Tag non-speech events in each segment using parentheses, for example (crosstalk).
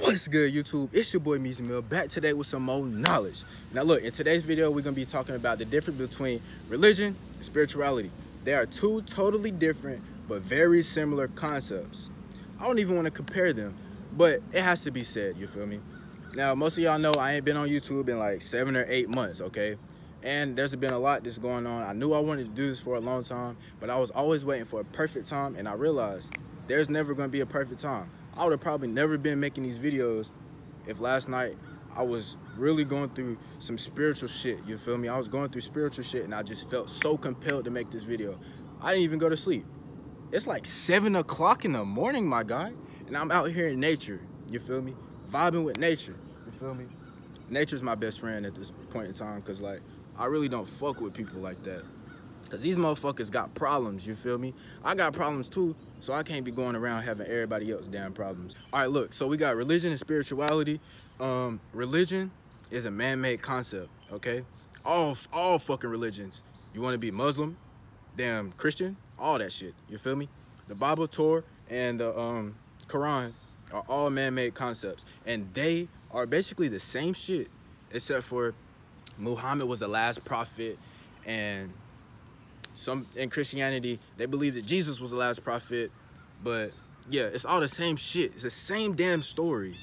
What's good, YouTube? It's your boy Meezy Mil back today with some more knowledge. Now, look, in today's video, we're gonna be talking about the difference between religion and spirituality. They are two totally different but very similar concepts. I don't even want to compare them, but it has to be said, you feel me? Now, most of y'all know I ain't been on YouTube in like seven or eight months, okay? And there's been a lot that's going on. I knew I wanted to do this for a long time, but I was always waiting for a perfect time, and I realized there's never gonna be a perfect time. I would have probably never been making these videos if last night I was really going through some spiritual shit. You feel me? I was going through spiritual shit and I just felt so compelled to make this video. I didn't even go to sleep. It's like seven o'clock in the morning, my guy. And I'm out here in nature. You feel me? Vibing with nature. You feel me? Nature's my best friend at this point in time because like I really don't fuck with people like that. Cause these motherfuckers got problems, you feel me? I got problems too, so I can't be going around having everybody else damn problems. All right, look, so we got religion and spirituality. Um, religion is a man-made concept, okay? All, all fucking religions. You wanna be Muslim, damn Christian, all that shit, you feel me? The Bible, Torah, and the um, Quran are all man-made concepts. And they are basically the same shit, except for Muhammad was the last prophet and some in Christianity, they believe that Jesus was the last prophet, but yeah, it's all the same shit. It's the same damn story.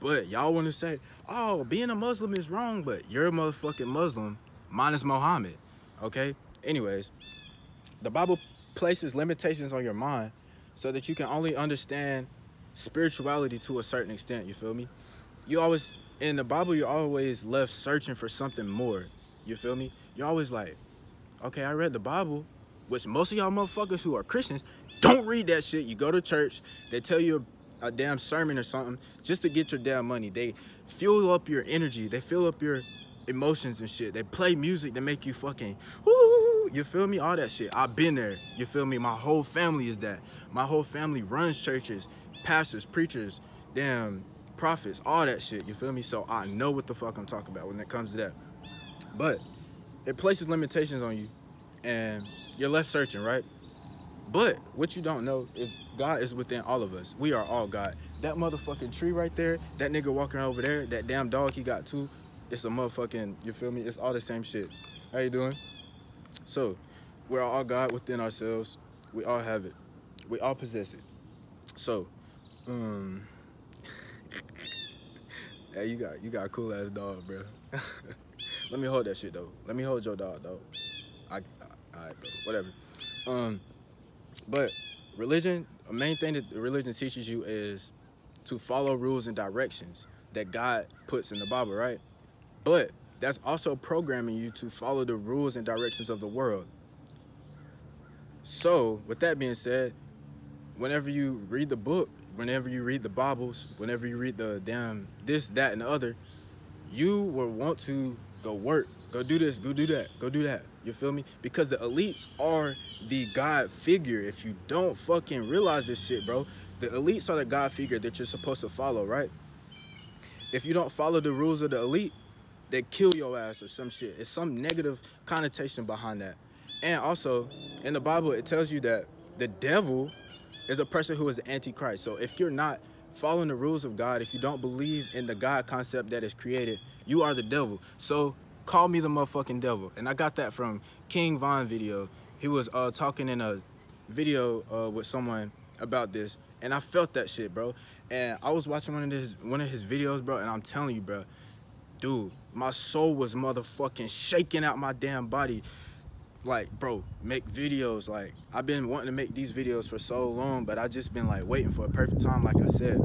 But y'all want to say, oh, being a Muslim is wrong, but you're a motherfucking Muslim, minus Muhammad, okay? Anyways, the Bible places limitations on your mind so that you can only understand spirituality to a certain extent, you feel me? You always, in the Bible, you're always left searching for something more, you feel me? You're always like, okay, I read the Bible, which most of y'all motherfuckers who are Christians don't read that shit. You go to church, they tell you a, a, damn sermon or something just to get your damn money. They fuel up your energy. They fill up your emotions and shit. They play music that make you fucking, whoo, you feel me? All that shit. I've been there. You feel me? My whole family is that. My whole family runs churches, pastors, preachers, damn prophets, all that shit. You feel me? So I know what the fuck I'm talking about when it comes to that. But it places limitations on you and you're left searching, right? But what you don't know is God is within all of us. We are all God. That motherfucking tree right there, that nigga walking over there, that damn dog he got too, it's a motherfucking, you feel me? It's all the same shit. How you doing? So, we're all God within ourselves. We all have it. We all possess it. So, um, (laughs) yeah, you got you got a cool ass dog, bro. (laughs) Let me hold that shit though. Let me hold your dog though. I, I alright, whatever. Um, but religion, a main thing that religion teaches you is to follow rules and directions that God puts in the Bible, right? But that's also programming you to follow the rules and directions of the world. So, with that being said, whenever you read the book, whenever you read the Bibles, whenever you read the damn this, that, and the other, you will want to go work, go do this, go do that, go do that. You feel me? Because the elites are the God figure. If you don't fucking realize this shit, bro, the elites are the God figure that you're supposed to follow, right? If you don't follow the rules of the elite, they kill your ass or some shit. It's some negative connotation behind that. And also, in the Bible, it tells you that the devil is a person who is the antichrist. So if you're not following the rules of God, if you don't believe in the God concept that is created, you are the devil. So call me the motherfucking devil. And I got that from King Von video. He was uh, talking in a video uh, with someone about this. And I felt that shit, bro. And I was watching one of his one of his videos, bro, and I'm telling you, bro, dude, my soul was motherfucking shaking out my damn body. Like, bro, make videos. Like, I've been wanting to make these videos for so long, but I just been like waiting for a perfect time, like I said.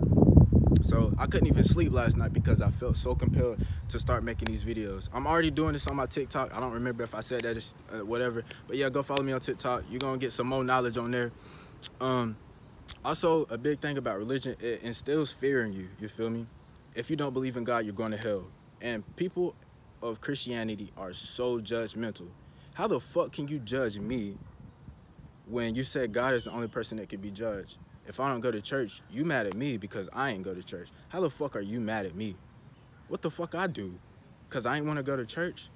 So I couldn't even sleep last night because I felt so compelled to start making these videos. I'm already doing this on my TikTok. I don't remember if I said that, just, uh, whatever. But yeah, go follow me on TikTok. You're gonna get some more knowledge on there. Um, also, a big thing about religion, it instills fear in you. You feel me? If you don't believe in God, you're going to hell. And people of Christianity are so judgmental. How the fuck can you judge me when you said God is the only person that can be judged? If I don't go to church, you mad at me because I ain't go to church. How the fuck are you mad at me? What the fuck I do? Cause I ain't want to go to church?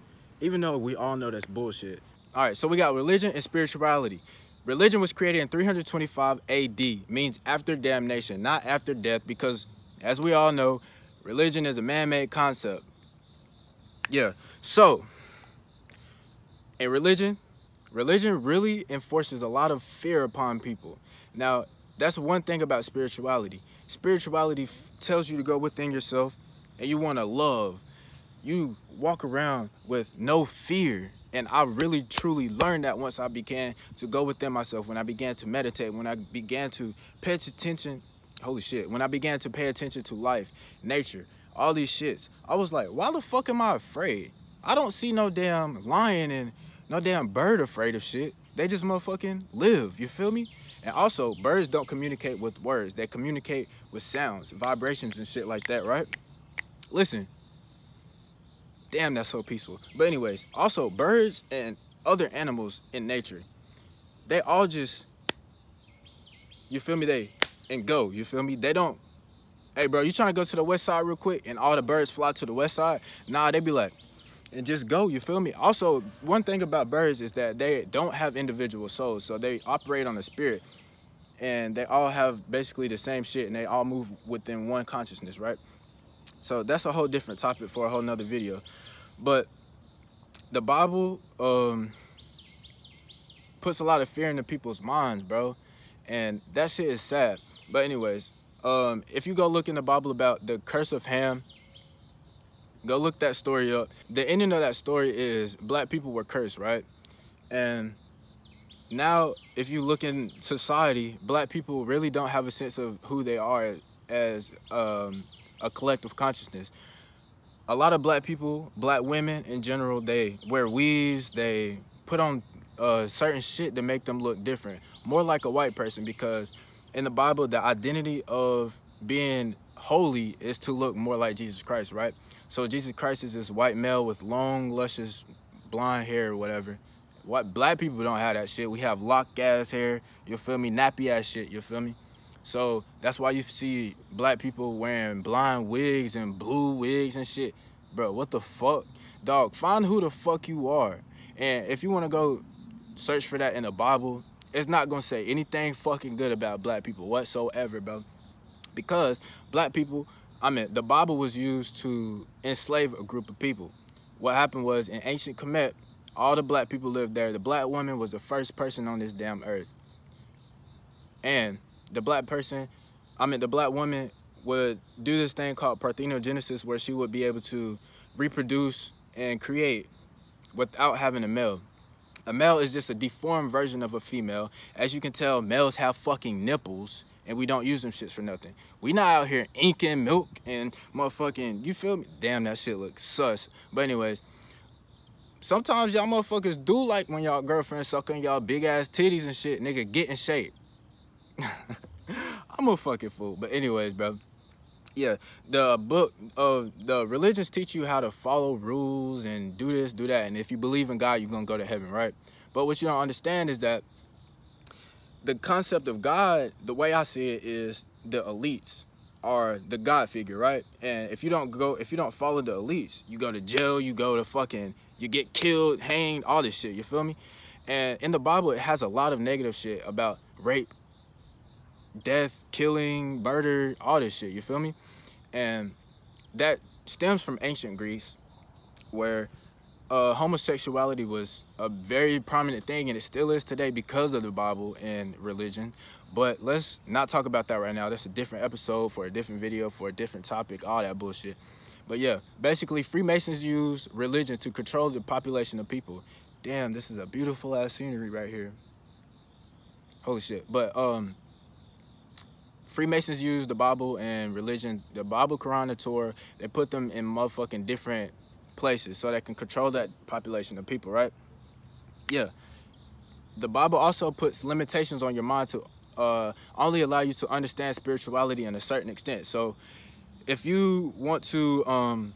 Even though we all know that's bullshit. All right, so we got religion and spirituality. Religion was created in 325 AD, means after damnation, not after death, because As we all know, religion is a man-made concept. Yeah. So, in religion, religion really enforces a lot of fear upon people. Now, that's one thing about spirituality. Spirituality tells you to go within yourself and you want to love. You walk around with no fear. And I really truly learned that once I began to go within myself, when I began to meditate, when I began to pay attention, holy shit, when I began to pay attention to life, nature, all these shits, I was like, why the fuck am I afraid? I don't see no damn lion and no damn bird afraid of shit. They just motherfucking live, you feel me? And also, birds don't communicate with words. They communicate with sounds, vibrations and shit like that, right? Listen. Damn, that's so peaceful. But anyways, also birds and other animals in nature, they all just, you feel me? They, and go, you feel me? They don't, hey bro, you trying to go to the west side real quick and all the birds fly to the west side? Nah, they be like, and just go, you feel me? Also, one thing about birds is that they don't have individual souls, so they operate on the spirit and they all have basically the same shit and they all move within one consciousness, right? So that's a whole different topic for a whole nother video. But the Bible um, puts a lot of fear into people's minds, bro. And that shit is sad. But anyways, um, if you go look in the Bible about the curse of Ham, go look that story up. The ending of that story is black people were cursed, right? And now if you look in society black people really don't have a sense of who they are as um, a collective consciousness a lot of black people black women in general they wear weaves they put on uh, certain shit to make them look different more like a white person because in the bible the identity of being holy is to look more like jesus christ right so jesus christ is this white male with long luscious blonde hair or whatever what black people don't have that shit. We have lock ass hair, you feel me? Nappy ass shit, you feel me? So that's why you see black people wearing blonde wigs and blue wigs and shit. Bro, what the fuck? Dog, find who the fuck you are. And if you want to go search for that in the Bible, it's not going to say anything fucking good about black people whatsoever, bro. Because black people, I mean, the Bible was used to enslave a group of people. What happened was in ancient Kemet, all the black people lived there. The black woman was the first person on this damn earth. And the black person, I mean, the black woman would do this thing called parthenogenesis where she would be able to reproduce and create without having a male. A male is just a deformed version of a female. As you can tell, males have fucking nipples and we don't use them shits for nothing. We not out here inking milk and motherfucking, you feel me? Damn, that shit looks sus. But anyways, sometimes y'all motherfuckers do like when y'all girlfriend sucking y'all big ass titties and shit, nigga, get in shape. (laughs) I'm a fucking fool. But anyways, bro. Yeah, the book of the religions teach you how to follow rules and do this, do that. And if you believe in God, you're gonna go to heaven, right? But what you don't understand is that the concept of God, the way I see it is the elites are the God figure, right? And if you don't go, if you don't follow the elites, you go to jail, you go to fucking you get killed, hanged, all this shit, you feel me? And in the Bible, it has a lot of negative shit about rape, death, killing, murder, all this shit, you feel me? And that stems from ancient Greece, where uh, homosexuality was a very prominent thing, and it still is today because of the Bible and religion. But let's not talk about that right now. That's a different episode for a different video for a different topic, all that bullshit. But yeah, basically Freemasons use religion to control the population of people. Damn, this is a beautiful ass scenery right here. Holy shit. But um Freemasons use the Bible and religion, the Bible, Quran, and Torah, they put them in motherfucking different places so they can control that population of people, right? Yeah. The Bible also puts limitations on your mind to uh, only allow you to understand spirituality in a certain extent. So if you want to um,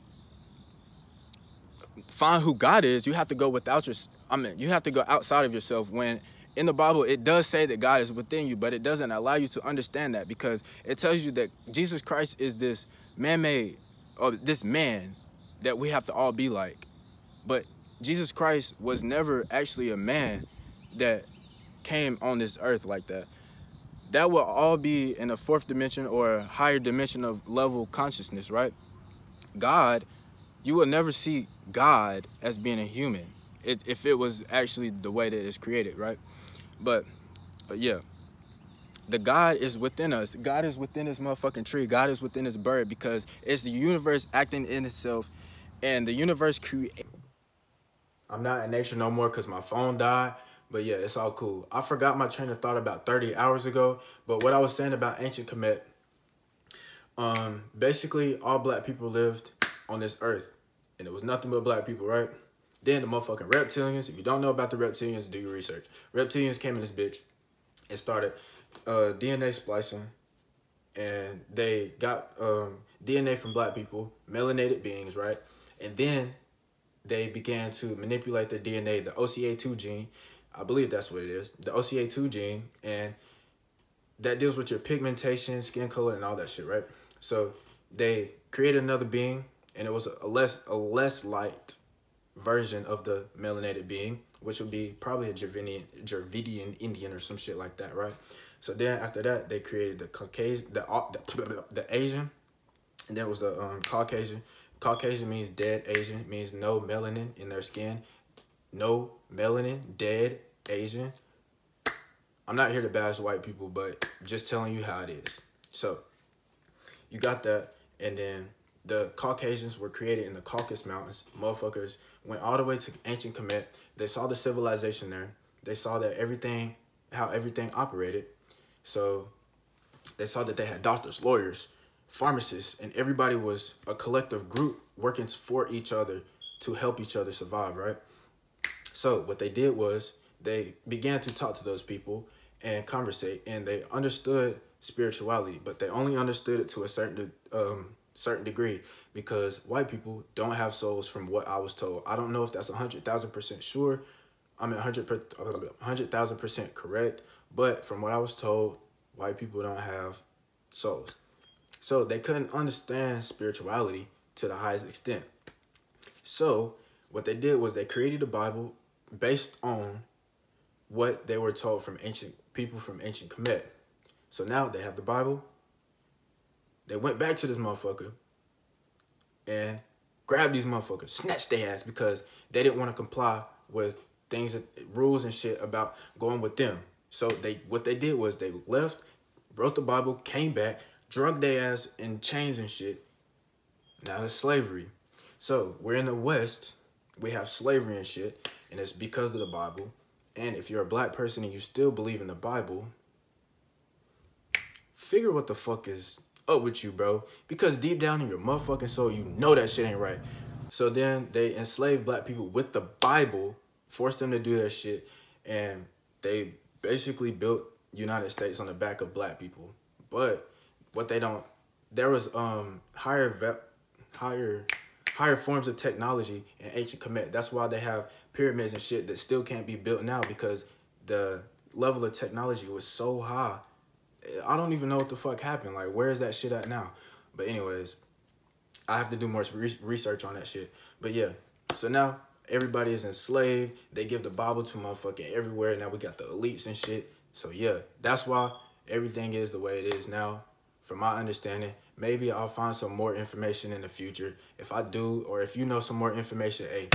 find who God is, you have to go without your. I mean, you have to go outside of yourself. When in the Bible, it does say that God is within you, but it doesn't allow you to understand that because it tells you that Jesus Christ is this man-made, or this man that we have to all be like. But Jesus Christ was never actually a man that came on this earth like that. that will all be in a fourth dimension or higher dimension of level consciousness, right? God, you will never see God as being a human if it was actually the way that it's created, right? But, but yeah, the God is within us. God is within this motherfucking tree. God is within this bird because it's the universe acting in itself and the universe create. I'm not in nature no more because my phone died. But yeah, it's all cool. I forgot my train of thought about 30 hours ago. But what I was saying about ancient Kemet, um, basically all black people lived on this earth. And it was nothing but black people, right? Then the motherfucking reptilians. If you don't know about the reptilians, do your research. Reptilians came in this bitch and started uh, DNA splicing. And they got um, DNA from black people, melanated beings, right? And then they began to manipulate their DNA, the OCA2 gene. I believe that's what it is, the OCA2 gene. And that deals with your pigmentation, skin color, and all that shit, right? So they created another being, and it was a less a less light version of the melanated being, which would be probably a Dravidian, Dravidian Indian or some shit like that, right? So then after that, they created the Caucasian, the the, the Asian, and then it was the um, Caucasian. Caucasian means dead. Asian means no melanin in their skin. No melanin, dead, Asian. I'm not here to bash white people, but just telling you how it is. So you got that, and then the Caucasians were created in the Caucasus Mountains. Motherfuckers went all the way to ancient Kemet. They saw the civilization there. They saw that everything, how everything operated. So they saw that they had doctors, lawyers, pharmacists, and everybody was a collective group working for each other to help each other survive, right? So what they did was they began to talk to those people and conversate, and they understood spirituality, but they only understood it to a certain um, certain degree because white people don't have souls from what I was told. I don't know if that's a hundred thousand percent sure. I'm a hundred hundred thousand percent correct, but from what I was told, white people don't have souls. So they couldn't understand spirituality to the highest extent. So what they did was they created a Bible based on what they were told from ancient people from ancient Kemet. So now they have the Bible. They went back to this motherfucker and grabbed these motherfuckers, snatched their ass because they didn't want to comply with things, that, rules and shit about going with them. So they what they did was they left, wrote the Bible, came back, drugged their ass in chains and shit. Now it's slavery. So we're in the West, we have slavery and shit, and it's because of the Bible. And if you're a black person and you still believe in the Bible, figure what the fuck is up with you, bro. Because deep down in your motherfucking soul, you know that shit ain't right. So then they enslaved black people with the Bible, forced them to do that shit, and they basically built United States on the back of black people. But what they don't, there was um higher higher higher forms of technology in ancient Kemet. That's why they have pyramids and shit that still can't be built now because the level of technology was so high. I don't even know what the fuck happened. Like, where is that shit at now? But anyways, I have to do more research on that shit. But yeah, so now everybody is enslaved. They give the Bible to motherfucking everywhere. Now we got the elites and shit. So yeah, that's why everything is the way it is now. From my understanding, maybe I'll find some more information in the future. If I do, or if you know some more information, hey,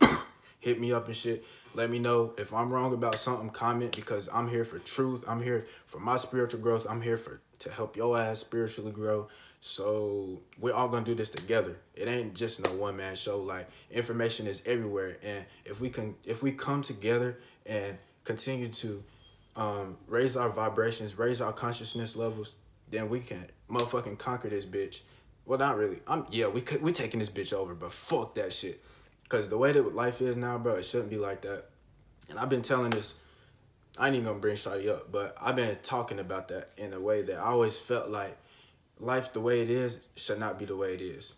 (coughs) hit me up and shit. Let me know if I'm wrong about something, comment because I'm here for truth. I'm here for my spiritual growth. I'm here for to help your ass spiritually grow. So we're all gonna do this together. It ain't just no one man show. Like information is everywhere, and if we can, if we come together and continue to um, raise our vibrations, raise our consciousness levels, then we can motherfucking conquer this bitch. Well, not really. I'm yeah, we could we taking this bitch over, but fuck that shit. Cause the way that life is now, bro, it shouldn't be like that. And I've been telling this. I ain't even gonna bring Shotty up, but I've been talking about that in a way that I always felt like life the way it is should not be the way it is.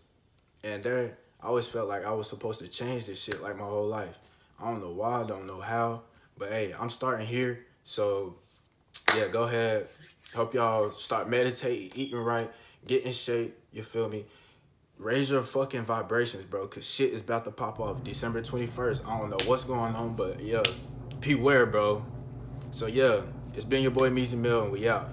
And there, I always felt like I was supposed to change this shit like my whole life. I don't know why, I don't know how, but hey, I'm starting here. So yeah, go ahead. Help y'all start meditating, eating right, get in shape. You feel me? Raise your fucking vibrations, bro, because shit is about to pop off December 21st. I don't know what's going on, but yeah, beware, bro. So yeah, It's been your boy Meezy Mil, and we out.